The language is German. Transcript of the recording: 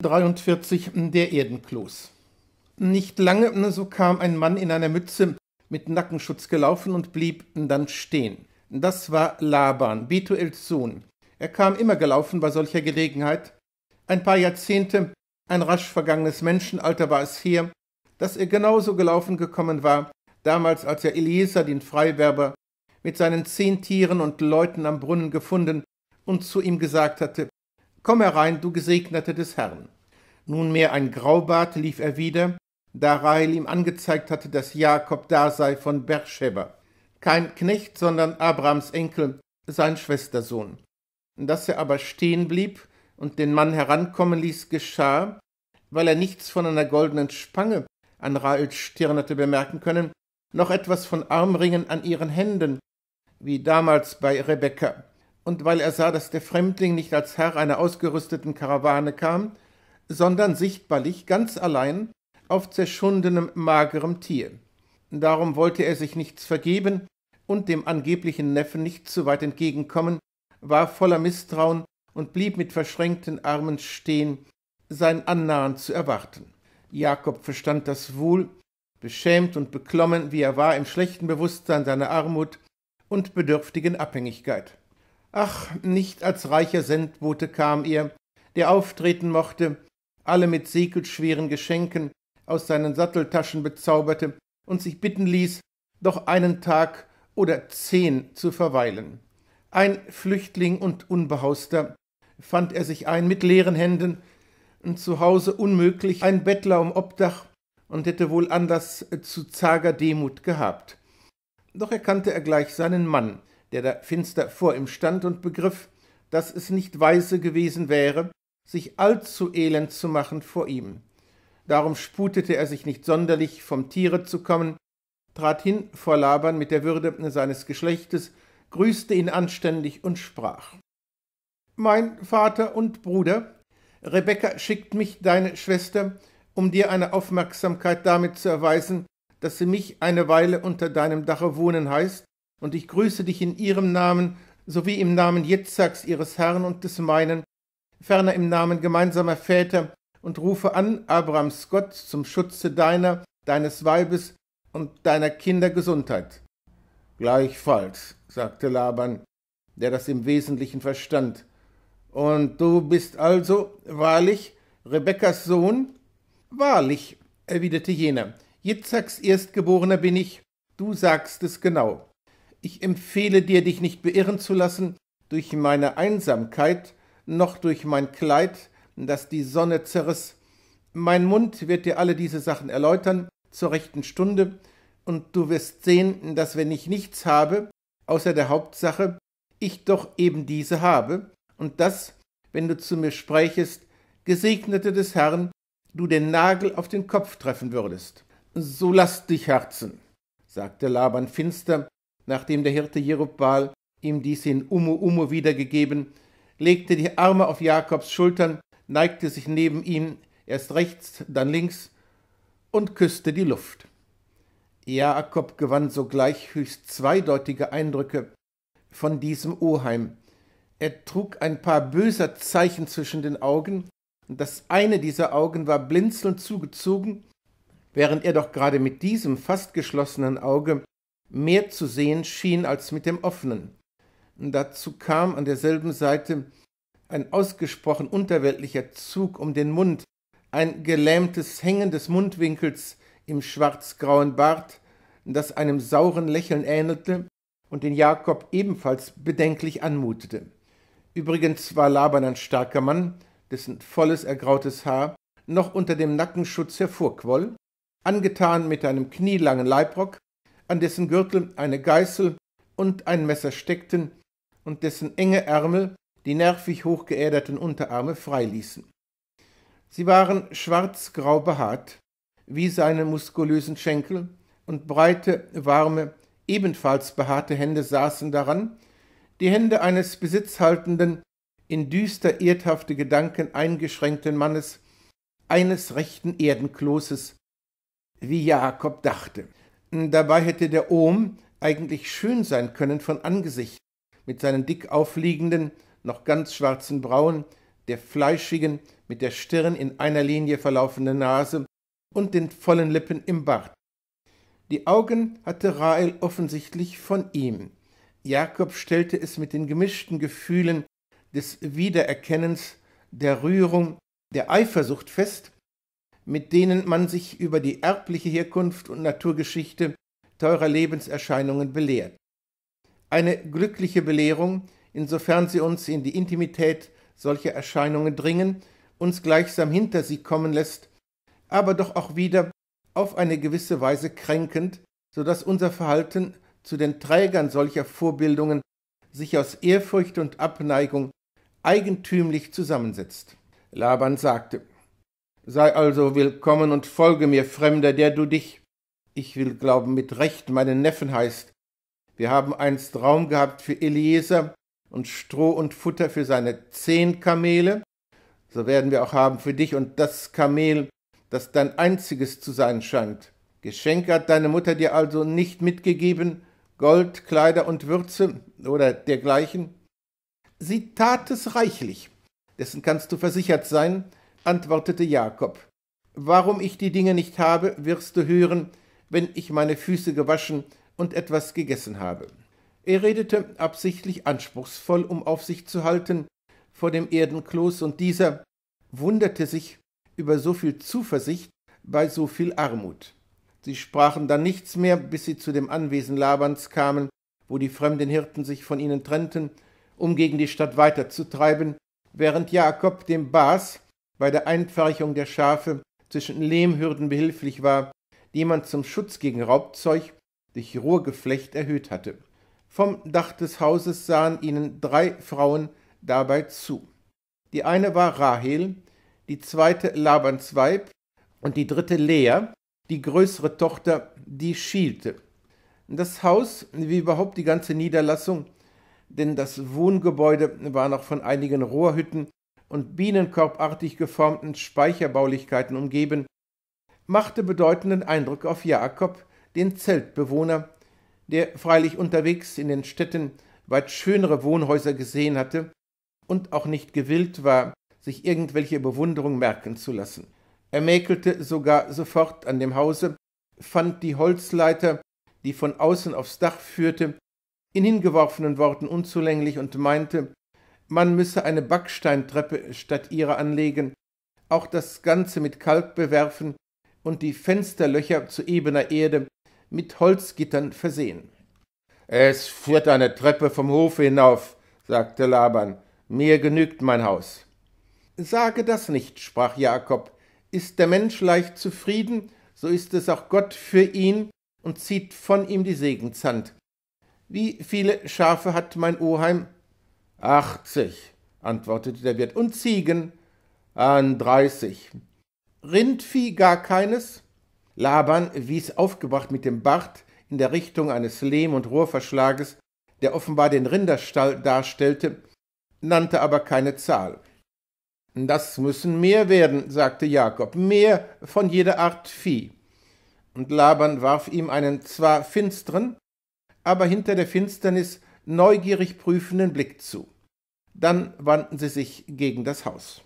43 Der Erdenkloß. Nicht lange, so kam ein Mann in einer Mütze mit Nackenschutz gelaufen und blieb dann stehen. Das war Laban, Betuels Sohn. Er kam immer gelaufen bei solcher Gelegenheit. Ein paar Jahrzehnte, ein rasch vergangenes Menschenalter war es her, dass er genauso gelaufen gekommen war, damals als er Eliezer, den Freiwerber, mit seinen zehn Tieren und Leuten am Brunnen gefunden und zu ihm gesagt hatte, Komm herein, du Gesegnete des Herrn. Nunmehr ein Graubart lief er wieder, da Rahel ihm angezeigt hatte, dass Jakob da sei von Beersheba. Kein Knecht, sondern Abrahams Enkel, sein Schwestersohn. Dass er aber stehen blieb und den Mann herankommen ließ, geschah, weil er nichts von einer goldenen Spange an Rahels Stirn hatte bemerken können, noch etwas von Armringen an ihren Händen, wie damals bei Rebekka und weil er sah, dass der Fremdling nicht als Herr einer ausgerüsteten Karawane kam, sondern sichtbarlich ganz allein auf zerschundenem, magerem Tier. Darum wollte er sich nichts vergeben und dem angeblichen Neffen nicht zu weit entgegenkommen, war voller Misstrauen und blieb mit verschränkten Armen stehen, sein Annahen zu erwarten. Jakob verstand das wohl, beschämt und beklommen, wie er war, im schlechten Bewusstsein seiner Armut und bedürftigen Abhängigkeit. Ach, nicht als reicher Sendbote kam er, der auftreten mochte, alle mit segelschweren Geschenken aus seinen Satteltaschen bezauberte und sich bitten ließ, doch einen Tag oder zehn zu verweilen. Ein Flüchtling und Unbehauster fand er sich ein mit leeren Händen, zu Hause unmöglich, ein Bettler um Obdach und hätte wohl Anlass zu zager Demut gehabt. Doch erkannte er gleich seinen Mann, der da finster vor ihm stand und begriff, dass es nicht weise gewesen wäre, sich allzu elend zu machen vor ihm. Darum sputete er sich nicht sonderlich, vom Tiere zu kommen, trat hin vor Laban mit der Würde seines Geschlechtes, grüßte ihn anständig und sprach Mein Vater und Bruder, Rebekka schickt mich deine Schwester, um dir eine Aufmerksamkeit damit zu erweisen, dass sie mich eine Weile unter deinem Dache wohnen heißt und ich grüße dich in ihrem Namen sowie im Namen Jitzaks ihres Herrn und des meinen, ferner im Namen gemeinsamer Väter und rufe an Abrahams Gott zum Schutze deiner, deines Weibes und deiner Kinder Gesundheit. Gleichfalls, sagte Laban, der das im Wesentlichen verstand. Und du bist also, wahrlich, Rebekkas Sohn? Wahrlich, erwiderte jener, Jitzaks Erstgeborener bin ich, du sagst es genau. Ich empfehle dir, dich nicht beirren zu lassen durch meine Einsamkeit, noch durch mein Kleid, das die Sonne zerriss. Mein Mund wird dir alle diese Sachen erläutern zur rechten Stunde, und du wirst sehen, dass wenn ich nichts habe, außer der Hauptsache, ich doch eben diese habe, und dass, wenn du zu mir sprächest, Gesegnete des Herrn, du den Nagel auf den Kopf treffen würdest. So lass dich herzen, sagte Laban finster nachdem der Hirte Jerubbaal ihm dies in Umu Umu wiedergegeben, legte die Arme auf Jakobs Schultern, neigte sich neben ihm, erst rechts, dann links, und küsste die Luft. Jakob gewann sogleich höchst zweideutige Eindrücke von diesem Oheim. Er trug ein paar böser Zeichen zwischen den Augen, und das eine dieser Augen war blinzelnd zugezogen, während er doch gerade mit diesem fast geschlossenen Auge mehr zu sehen schien als mit dem offenen. Dazu kam an derselben Seite ein ausgesprochen unterweltlicher Zug um den Mund, ein gelähmtes Hängen des Mundwinkels im schwarzgrauen Bart, das einem sauren Lächeln ähnelte und den Jakob ebenfalls bedenklich anmutete. Übrigens war Laban ein starker Mann, dessen volles ergrautes Haar noch unter dem Nackenschutz hervorquoll, angetan mit einem knielangen Leibrock an dessen Gürtel eine Geißel und ein Messer steckten und dessen enge Ärmel die nervig hochgeäderten Unterarme freiließen. Sie waren schwarzgrau behaart, wie seine muskulösen Schenkel, und breite, warme, ebenfalls behaarte Hände saßen daran, die Hände eines besitzhaltenden, in düster erdhafte Gedanken eingeschränkten Mannes, eines rechten Erdenkloses, wie Jakob dachte. Dabei hätte der Ohm eigentlich schön sein können von Angesicht, mit seinen dick aufliegenden, noch ganz schwarzen Brauen, der fleischigen, mit der Stirn in einer Linie verlaufenden Nase und den vollen Lippen im Bart. Die Augen hatte Rahel offensichtlich von ihm. Jakob stellte es mit den gemischten Gefühlen des Wiedererkennens, der Rührung, der Eifersucht fest, mit denen man sich über die erbliche Herkunft und Naturgeschichte teurer Lebenserscheinungen belehrt. Eine glückliche Belehrung, insofern sie uns in die Intimität solcher Erscheinungen dringen, uns gleichsam hinter sie kommen lässt, aber doch auch wieder auf eine gewisse Weise kränkend, so dass unser Verhalten zu den Trägern solcher Vorbildungen sich aus Ehrfurcht und Abneigung eigentümlich zusammensetzt. Laban sagte, Sei also willkommen und folge mir, Fremder, der du dich, ich will glauben, mit Recht meinen Neffen heißt. Wir haben einst Raum gehabt für Eliezer und Stroh und Futter für seine zehn Kamele, so werden wir auch haben für dich und das Kamel, das dein einziges zu sein scheint. Geschenke hat deine Mutter dir also nicht mitgegeben, Gold, Kleider und Würze oder dergleichen? Sie tat es reichlich, dessen kannst du versichert sein, antwortete Jakob. Warum ich die Dinge nicht habe, wirst du hören, wenn ich meine Füße gewaschen und etwas gegessen habe. Er redete absichtlich anspruchsvoll, um auf sich zu halten vor dem Erdenkloß, und dieser wunderte sich über so viel Zuversicht bei so viel Armut. Sie sprachen dann nichts mehr, bis sie zu dem Anwesen Labans kamen, wo die fremden Hirten sich von ihnen trennten, um gegen die Stadt weiterzutreiben, während Jakob dem Bas bei der Einpferchung der Schafe zwischen Lehmhürden behilflich war, die man zum Schutz gegen Raubzeug durch Rohrgeflecht erhöht hatte. Vom Dach des Hauses sahen ihnen drei Frauen dabei zu. Die eine war Rahel, die zweite Labans Weib und die dritte Lea, die größere Tochter, die schielte. Das Haus, wie überhaupt die ganze Niederlassung, denn das Wohngebäude war noch von einigen Rohrhütten und bienenkorbartig geformten Speicherbaulichkeiten umgeben, machte bedeutenden Eindruck auf Jakob, den Zeltbewohner, der freilich unterwegs in den Städten weit schönere Wohnhäuser gesehen hatte und auch nicht gewillt war, sich irgendwelche Bewunderung merken zu lassen. Er mäkelte sogar sofort an dem Hause, fand die Holzleiter, die von außen aufs Dach führte, in hingeworfenen Worten unzulänglich und meinte, man müsse eine Backsteintreppe statt ihrer anlegen, auch das Ganze mit Kalk bewerfen und die Fensterlöcher zu ebener Erde mit Holzgittern versehen. Es führt eine Treppe vom Hofe hinauf, sagte Laban, mir genügt mein Haus. Sage das nicht, sprach Jakob, ist der Mensch leicht zufrieden, so ist es auch Gott für ihn und zieht von ihm die Segenshand. Wie viele Schafe hat mein Oheim? Achtzig, antwortete der Wirt. Und Ziegen? An dreißig. Rindvieh gar keines? Laban wies aufgebracht mit dem Bart in der Richtung eines Lehm- und Rohrverschlages, der offenbar den Rinderstall darstellte, nannte aber keine Zahl. Das müssen mehr werden, sagte Jakob, mehr von jeder Art Vieh. Und Laban warf ihm einen zwar finsteren, aber hinter der Finsternis neugierig prüfenden Blick zu. Dann wandten sie sich gegen das Haus.